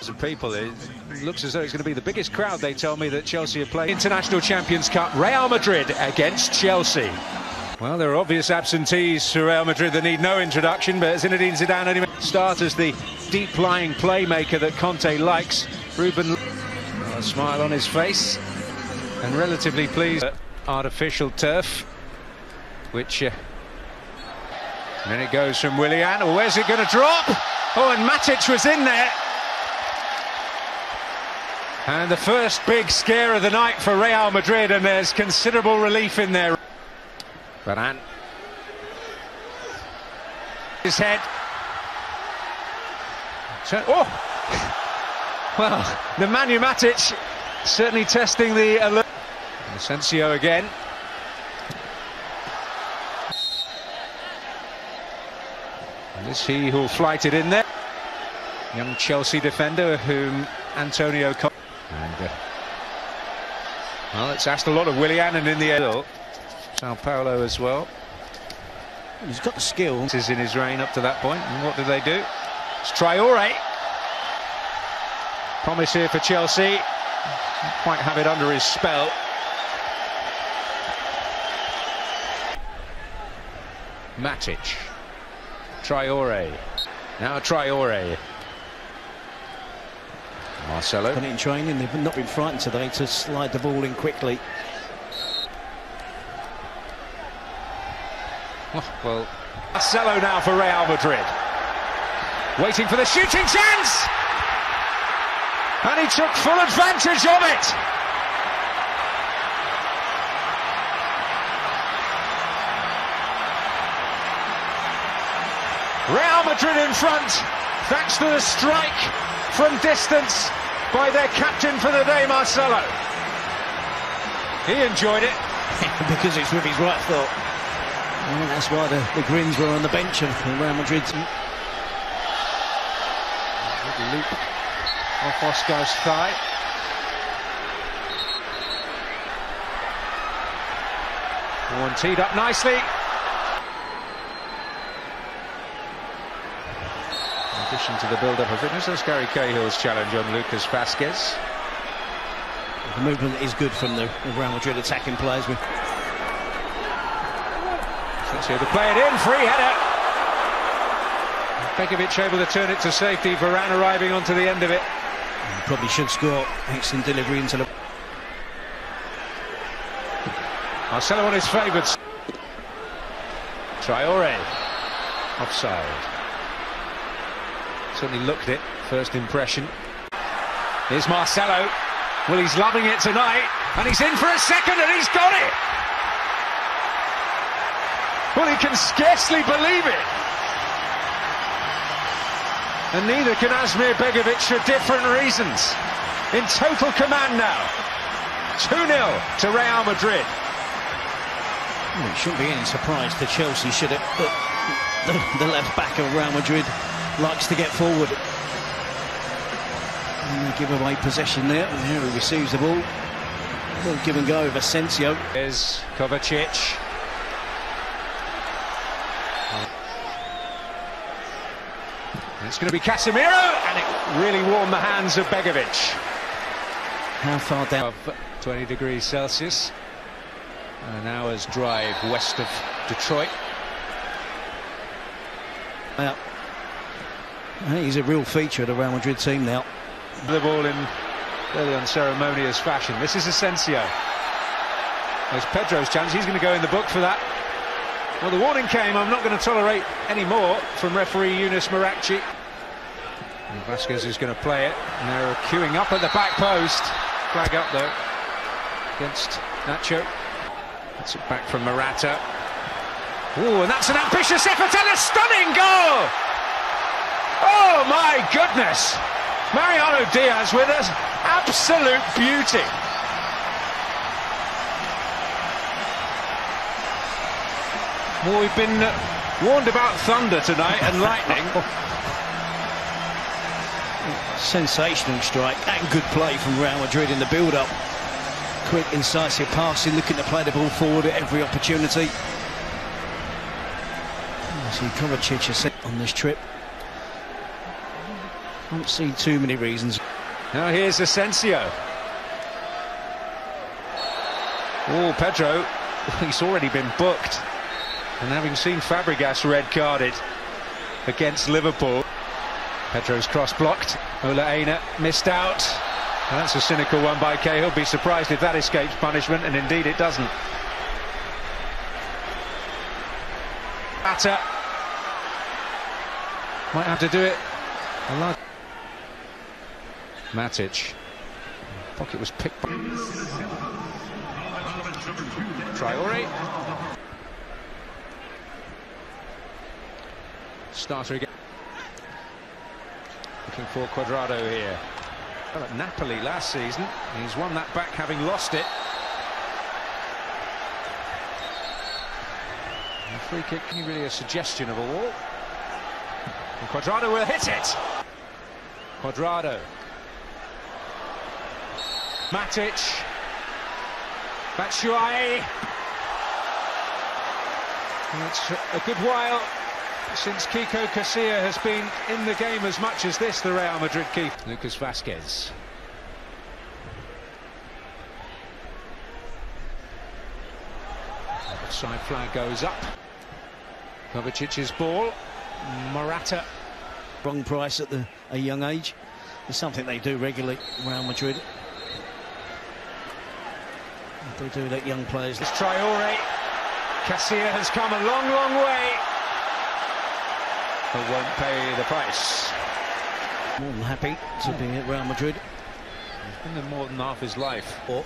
Some people, it looks as though it's going to be the biggest crowd, they tell me, that Chelsea have played. International Champions Cup, Real Madrid against Chelsea. Well, there are obvious absentees for Real Madrid that need no introduction, but Zinedine Zidane only start as the deep-lying playmaker that Conte likes. Ruben, a smile on his face, and relatively pleased. Artificial turf, which... Uh, and then it goes from Willian. Oh, where's it going to drop? Oh, and Matic was in there. And the first big scare of the night for Real Madrid, and there's considerable relief in there. Varane. His head. Oh! Well, the Manu Matic certainly testing the alert. Asensio again. And this he who'll flight it in there. Young Chelsea defender whom Antonio... Uh, well, it's asked a lot of Willian and in the end, Sao Paulo as well. He's got the skill. This is in his reign up to that point. And what do they do? It's Traore. Promise here for Chelsea. Quite have it under his spell. Matic. Traore. Now Traore. Marcelo. in training, they've not been frightened today to slide the ball in quickly. Oh, well, Marcelo now for Real Madrid. Waiting for the shooting chance! And he took full advantage of it! Real Madrid in front, thanks to the strike from distance by their captain for the day, Marcelo. He enjoyed it. because it's with his right foot. Well, that's why the, the grins were on the bench of Real Madrid. Good loop off Oscar's thigh. One teed up nicely. In addition to the build-up of fitness, that's Gary Cahill's challenge on Lucas Vázquez. The movement is good from the Real Madrid attacking players. With Asensio to play it in, free header. Begovic able to turn it to safety. Varane arriving onto the end of it. He probably should score. Excellent delivery into the. Marcelo on his favourites. Traore. Offside. Certainly looked it, first impression. Here's Marcelo. Well, he's loving it tonight. And he's in for a second and he's got it. Well, he can scarcely believe it. And neither can Asmir Begovic for different reasons. In total command now. 2-0 to Real Madrid. Well, it shouldn't be any surprise to Chelsea, should it? But the, the left back of Real Madrid likes to get forward. And they give away possession there. And here he receives the ball. Well, give and go of Asensio. There's Kovacic. It's going to be Casemiro, and it really warmed the hands of Begovic. How far down? 20 degrees Celsius. An hour's drive west of Detroit. Well, he's a real feature of the Real Madrid team now. The ball in fairly unceremonious fashion. This is Asensio. There's Pedro's chance. He's going to go in the book for that. Well, the warning came. I'm not going to tolerate any more from referee Younes Morakchi. And Vázquez is going to play it. And they're queuing up at the back post. Flag up, though, against Nacho. That's it back from Morata. Oh, and that's an ambitious effort and a stunning goal! Oh, my goodness! Mariano Diaz with us. Absolute beauty. Well, we've been uh, warned about thunder tonight and lightning. Sensational strike and good play from Real Madrid in the build-up. Quick, incisive passing, looking to play the ball forward at every opportunity. See Kovacic on this trip. Don't see too many reasons. Now here's Asensio. Oh, Pedro, he's already been booked. And having seen Fabregas red carded against Liverpool, Pedro's cross blocked. Ola Aina missed out. That's a cynical one by Cahill. Be surprised if that escapes punishment, and indeed it doesn't. Atta might have to do it. Matic. Pocket was picked by Traore. Starter again. Looking for Cuadrado here. Well, at Napoli last season, he's won that back having lost it. And a free kick, really a suggestion of a wall. And Cuadrado will hit it. Cuadrado. Matic. Batshuayi. It's a good while since Kiko Casilla has been in the game as much as this, the Real Madrid keeper. Lucas Vasquez. Side flag goes up. Kovacic's ball. Morata. Wrong price at the, a young age. It's something they do regularly, Real Madrid. They do let young players. It's Traore. Casilla has come a long, long way. But won't pay the price. More than happy to be at Real Madrid. He's been there more than half his life. Oh,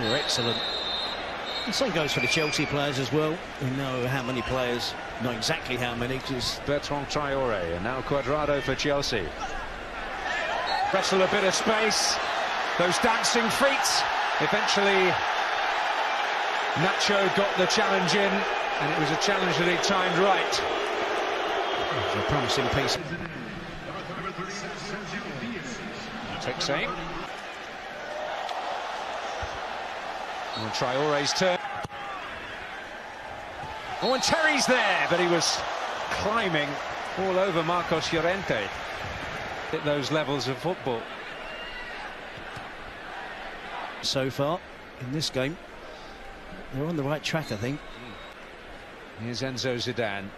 they're excellent. The same goes for the Chelsea players as well. We know how many players, not exactly how many, because Bertrand Traore and now Cuadrado for Chelsea. Wrestle a bit of space. Those dancing feet. Eventually, Nacho got the challenge in, and it was a challenge that he timed right. a promising piece. Trick saying. And Traore's turn. Oh, and Terry's there, but he was climbing all over Marcos Llorente at those levels of football. So far in this game, they're on the right track, I think. Mm. Here's Enzo Zidane.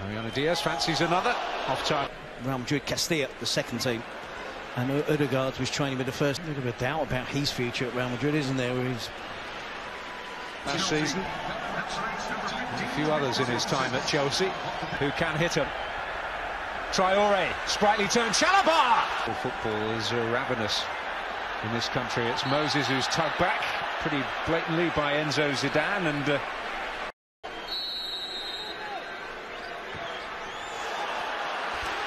Mariano Diaz fancies another. Off time. Real Madrid Castilla, the second team. And Odegaard was training with the first. A bit of a doubt about his future at Real Madrid, isn't there? Where he's last season. A few others in his time at Chelsea who can hit him. Traore, sprightly turn, Chalobah! Football is uh, ravenous in this country. It's Moses who's tugged back pretty blatantly by Enzo Zidane and uh,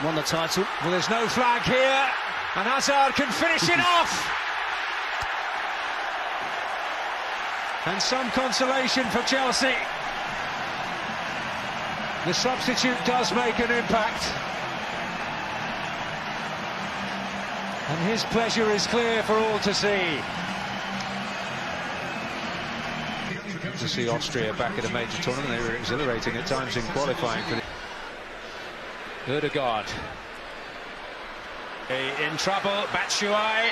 won the title. Well, there's no flag here, and Hazard can finish it off. And some consolation for Chelsea. The substitute does make an impact. And his pleasure is clear for all to see. To see Austria back at a major tournament, they were exhilarating at times in qualifying for the Odegaard. In trouble, Batshuayi.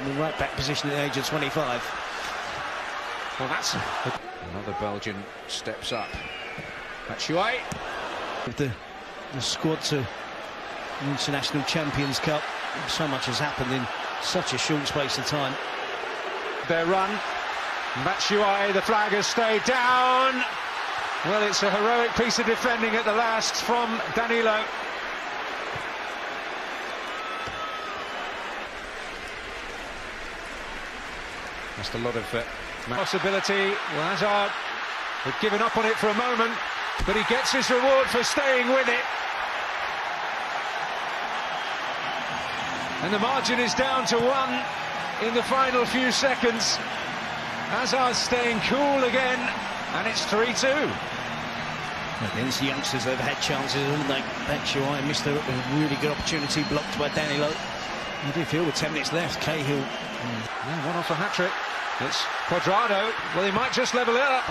In the right back position at the age of 25. Well, that's another Belgian steps up. Batshuayi. With the, the squad to the International Champions Cup, so much has happened in such a short space of time. Their run. Batshuayi, the flag has stayed down. Well, it's a heroic piece of defending at the last from Danilo. Just a lot of uh, possibility. Well, Hazard had given up on it for a moment, but he gets his reward for staying with it. And the margin is down to one in the final few seconds. Hazard staying cool again, and it's 3-2. Against the youngsters, they've had chances, haven't they? Batshuayi missed a, really good opportunity, blocked by Danilo. You do feel with 10 minutes left, Cahill. Mm. Yeah, one off a hat-trick. It's Cuadrado. Well, he might just level it up.